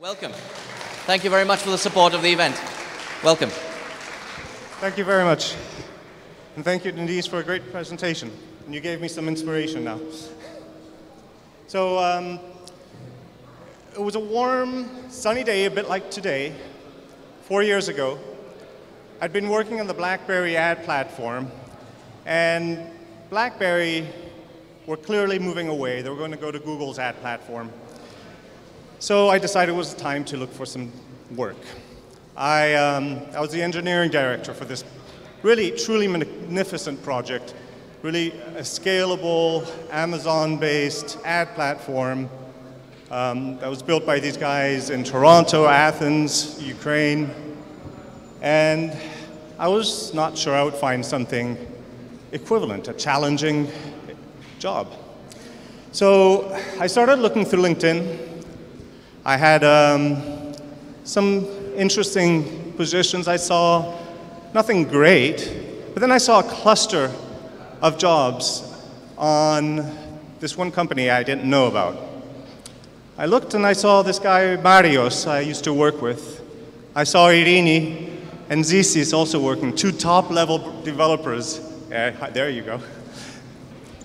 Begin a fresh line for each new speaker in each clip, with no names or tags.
Welcome. Thank you very much for the support of the event. Welcome.
Thank you very much. And thank you, Denise, for a great presentation. And you gave me some inspiration now. So, um, it was a warm, sunny day, a bit like today, four years ago. I'd been working on the BlackBerry ad platform, and BlackBerry were clearly moving away. They were going to go to Google's ad platform. So I decided it was time to look for some work. I, um, I was the engineering director for this really, truly magnificent project, really a scalable, Amazon-based ad platform um, that was built by these guys in Toronto, Athens, Ukraine. And I was not sure I would find something equivalent, a challenging job. So I started looking through LinkedIn I had um, some interesting positions I saw, nothing great, but then I saw a cluster of jobs on this one company I didn't know about. I looked and I saw this guy, Marios, I used to work with. I saw Irini and Zisis also working, two top level developers. Yeah, there you go.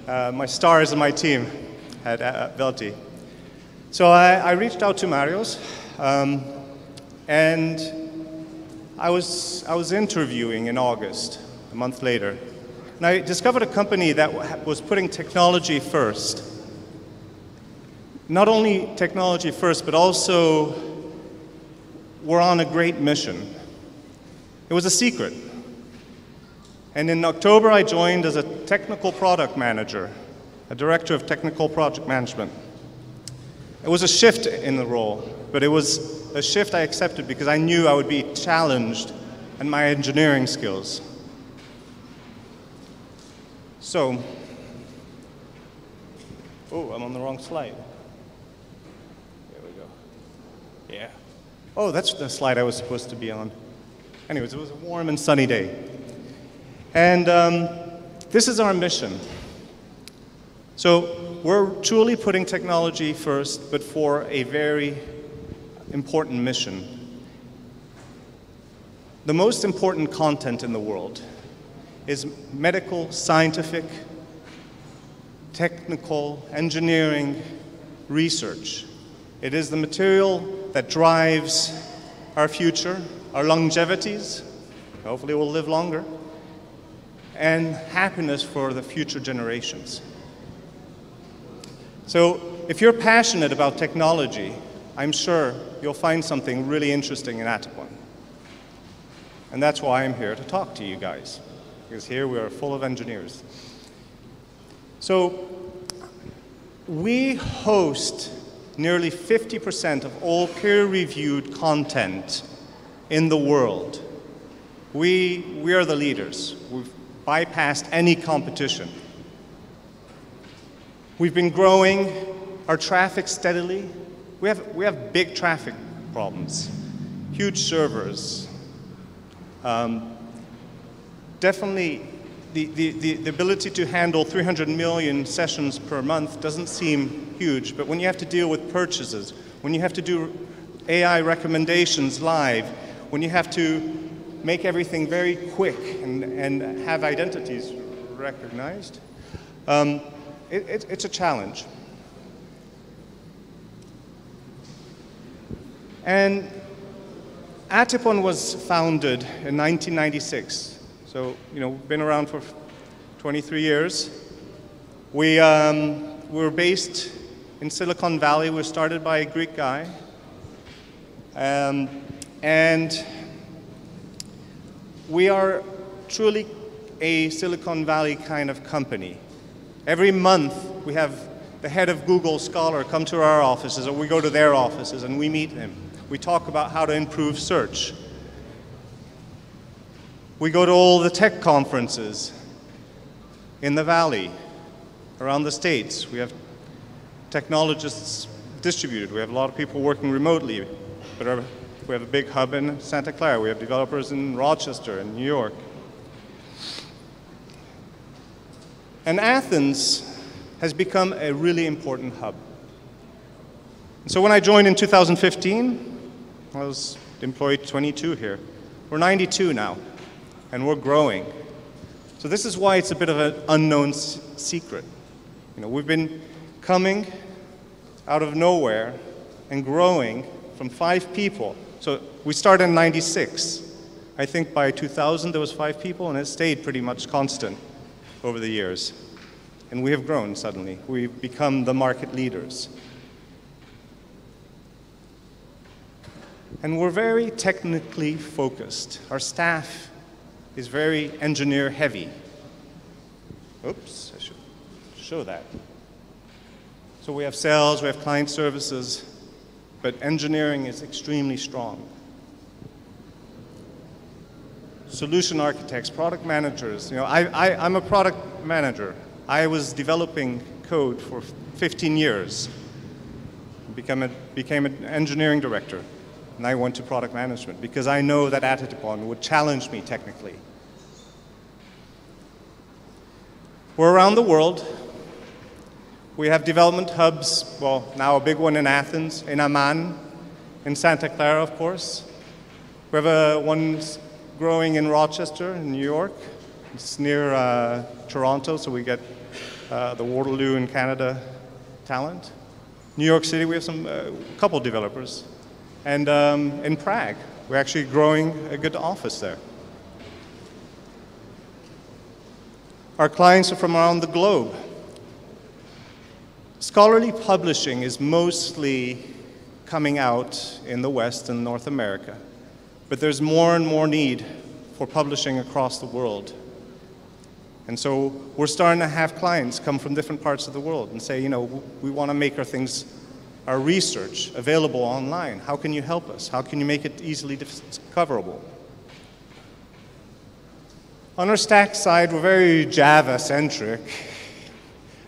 Uh, my stars in my team at, at Velti. So I, I reached out to Marios, um, and I was, I was interviewing in August, a month later, and I discovered a company that was putting technology first. Not only technology first, but also were on a great mission. It was a secret. And in October, I joined as a technical product manager, a director of technical project management. It was a shift in the role, but it was a shift I accepted because I knew I would be challenged in my engineering skills. So, oh, I'm on the wrong slide. There we go. Yeah. Oh, that's the slide I was supposed to be on. Anyways, it was a warm and sunny day. And um, this is our mission. So we're truly putting technology first, but for a very important mission. The most important content in the world is medical, scientific, technical, engineering research. It is the material that drives our future, our longevities, hopefully we'll live longer, and happiness for the future generations. So if you're passionate about technology, I'm sure you'll find something really interesting in Atypon. And that's why I'm here to talk to you guys, because here we are full of engineers. So we host nearly 50% of all peer-reviewed content in the world. We, we are the leaders. We've bypassed any competition. We've been growing our traffic steadily. We have, we have big traffic problems, huge servers. Um, definitely, the, the, the, the ability to handle 300 million sessions per month doesn't seem huge, but when you have to deal with purchases, when you have to do AI recommendations live, when you have to make everything very quick and, and have identities recognized, um, it, it, it's a challenge. And Atypon was founded in 1996. So, you know, been around for 23 years. We, um, we were based in Silicon Valley. We were started by a Greek guy. Um, and we are truly a Silicon Valley kind of company. Every month, we have the head of Google Scholar come to our offices, or we go to their offices and we meet him. We talk about how to improve search. We go to all the tech conferences in the valley, around the states. We have technologists distributed. We have a lot of people working remotely, but we have a big hub in Santa Clara. We have developers in Rochester and New York. And Athens has become a really important hub. So when I joined in 2015, I was employee 22 here. We're 92 now, and we're growing. So this is why it's a bit of an unknown secret. You know, we've been coming out of nowhere and growing from five people. So we started in 96. I think by 2000 there was five people, and it stayed pretty much constant over the years. And we have grown suddenly. We've become the market leaders. And we're very technically focused. Our staff is very engineer heavy. Oops, I should show that. So we have sales, we have client services, but engineering is extremely strong. Solution architects, product managers. You know, I, I, I'm a product manager. I was developing code for 15 years. Become a, became an engineering director, and I went to product management because I know that Atitipon would challenge me technically. We're around the world. We have development hubs, well, now a big one in Athens, in Amman, in Santa Clara, of course. We have a, one growing in Rochester, in New York. It's near uh, Toronto, so we get uh, the Waterloo in Canada talent. New York City, we have some uh, couple developers. And um, in Prague, we're actually growing a good office there. Our clients are from around the globe. Scholarly publishing is mostly coming out in the West and North America, but there's more and more need for publishing across the world. And so we're starting to have clients come from different parts of the world and say, you know, we want to make our things, our research available online. How can you help us? How can you make it easily discoverable? On our stack side, we're very Java centric,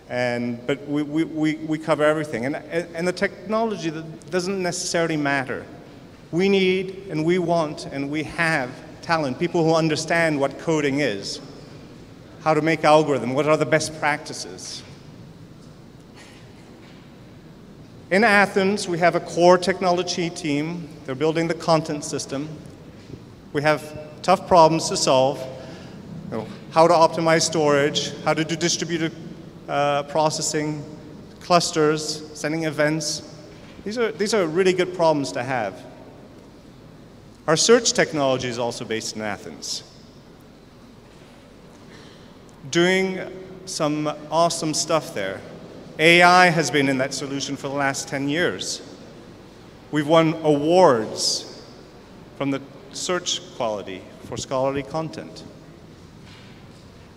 and, but we, we, we, we cover everything. And, and the technology that doesn't necessarily matter. We need and we want and we have talent, people who understand what coding is, how to make algorithm, what are the best practices. In Athens, we have a core technology team. They're building the content system. We have tough problems to solve. You know, how to optimize storage, how to do distributed uh, processing, clusters, sending events. These are, these are really good problems to have. Our search technology is also based in Athens. Doing some awesome stuff there. AI has been in that solution for the last 10 years. We've won awards from the search quality for scholarly content.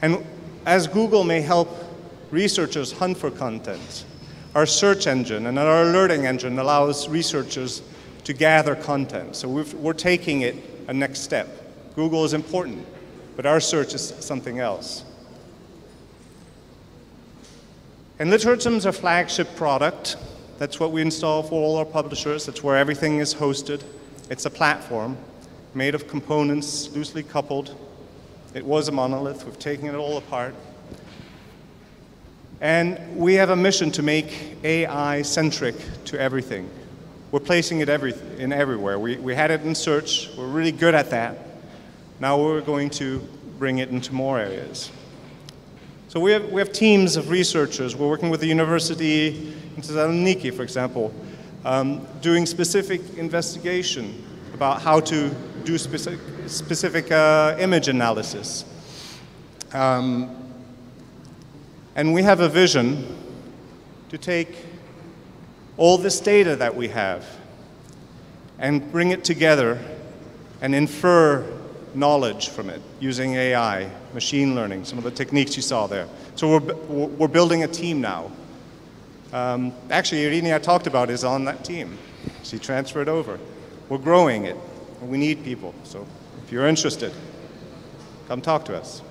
And as Google may help researchers hunt for content, our search engine and our alerting engine allows researchers to gather content. So we've, we're taking it a next step. Google is important, but our search is something else. And Literatum's a flagship product. That's what we install for all our publishers. That's where everything is hosted. It's a platform made of components loosely coupled. It was a monolith. We've taken it all apart. And we have a mission to make AI centric to everything. We're placing it every, in everywhere. We, we had it in search. We're really good at that. Now we're going to bring it into more areas. So we have, we have teams of researchers. We're working with the university in Thessaloniki, for example, um, doing specific investigation about how to do specific, specific uh, image analysis. Um, and we have a vision to take all this data that we have and bring it together and infer knowledge from it using AI, machine learning, some of the techniques you saw there. So we're, we're building a team now. Um, actually, Irini, I talked about, is on that team. She transferred over. We're growing it. and We need people. So if you're interested, come talk to us.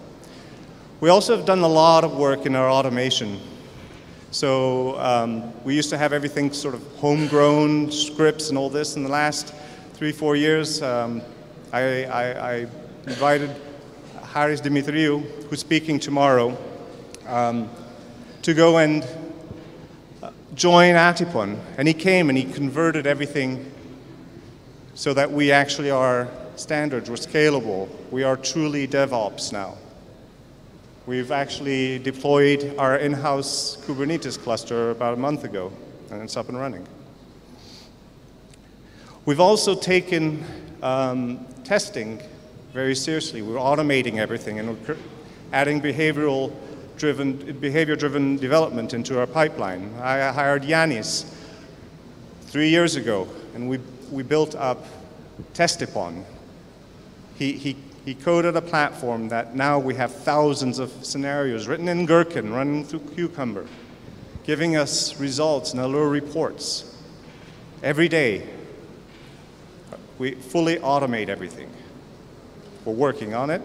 We also have done a lot of work in our automation. So um, we used to have everything sort of homegrown scripts and all this. In the last three, four years, um, I, I, I, invited Haris Dimitriou, who's speaking tomorrow, um, to go and join Atypon. And he came and he converted everything so that we actually are standards, we're scalable, we are truly DevOps now. We've actually deployed our in house Kubernetes cluster about a month ago, and it's up and running. We've also taken um, testing very seriously. We're automating everything and we're adding behavioral driven, behavior driven development into our pipeline. I hired Yanis three years ago, and we, we built up Testipon. He, he, he coded a platform that now we have thousands of scenarios written in Gherkin, running through Cucumber, giving us results and alert reports every day. We fully automate everything. We're working on it.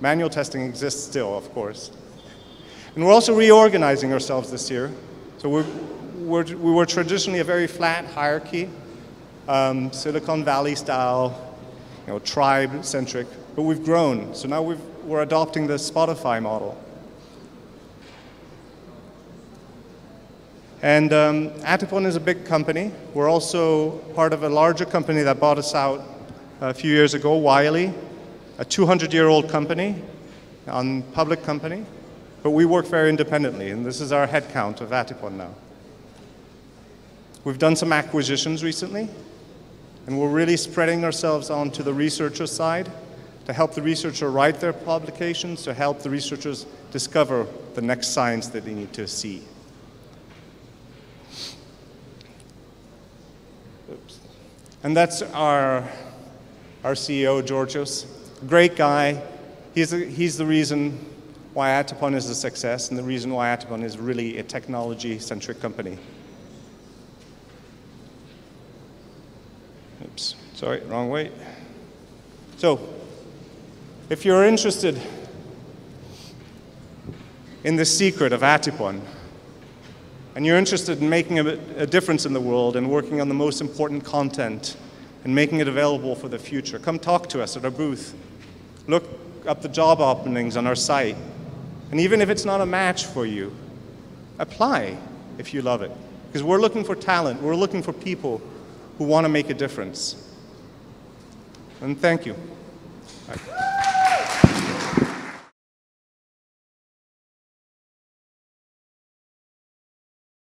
Manual testing exists still, of course. And we're also reorganizing ourselves this year. So we're, we're, we were traditionally a very flat hierarchy, um, Silicon Valley style, you know, tribe centric, but we've grown. So now we've, we're adopting the Spotify model. And um, Atypon is a big company. We're also part of a larger company that bought us out a few years ago, Wiley, a 200 year old company, a public company. But we work very independently, and this is our headcount of Atypon now. We've done some acquisitions recently, and we're really spreading ourselves onto the researcher side to help the researcher write their publications, to help the researchers discover the next science that they need to see. Oops. And that's our, our CEO, Georgios. Great guy. He's, a, he's the reason why Atypon is a success and the reason why Atypon is really a technology-centric company. Oops, sorry, wrong way. So, if you're interested in the secret of Atypon, and you're interested in making a, a, difference in the world and working on the most important content and making it available for the future, come talk to us at our booth. Look up the job openings on our site. And even if it's not a match for you, apply if you love it. Because we're looking for talent, we're looking for people who want to make a difference. And thank you.